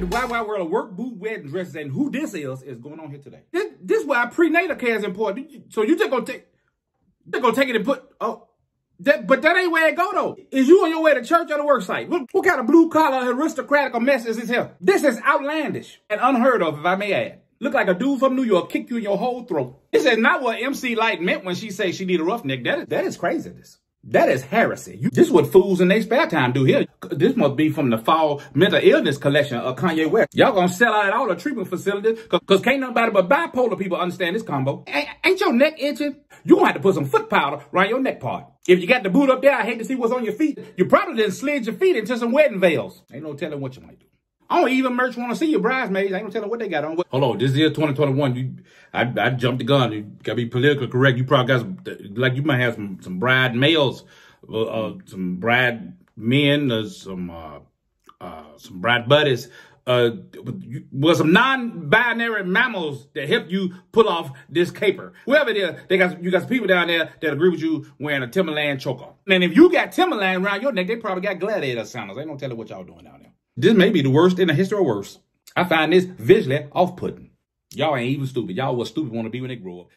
the wild, wild world of work, boot, wedding dresses, and who this is, is going on here today. This, this why prenatal care is important. So you just gonna take, just gonna take it and put, oh, that, but that ain't where it go though. Is you on your way to church or the work site? What, what kind of blue collar aristocratic mess is this here? This is outlandish and unheard of, if I may add. Look like a dude from New York kick you in your whole throat. This is not what MC Lyte meant when she say she need a roughneck. That is, that is craziness. That is heresy. You, this is what fools in their spare time do here. This must be from the fall mental illness collection of Kanye West. Y'all gonna sell out all the treatment facilities cause, can't nobody but bipolar people understand this combo. Ain't, ain't your neck itching? You gonna have to put some foot powder around your neck part. If you got the boot up there, I hate to see what's on your feet. You probably didn't slid your feet into some wedding veils. Ain't no telling what you might do. I don't even merch want to see your bridesmaids. I ain't gonna tell them what they got on. Hold on, this is 2021. You, I, I jumped the gun. You gotta be politically correct. You probably got some, like you might have some, some bride males, uh, uh, some bride men, uh, some, uh, uh, some bride buddies, uh, with some non-binary mammals that help you pull off this caper. Whoever it is, they got, you got some people down there that agree with you wearing a Timberland choker. And if you got Timberland around your neck, they probably got gladiator sandals. They don't tell you what y'all doing down there. This may be the worst in the history of worse. I find this visually off-putting. Y'all ain't even stupid. Y'all was stupid want to be when they grow up.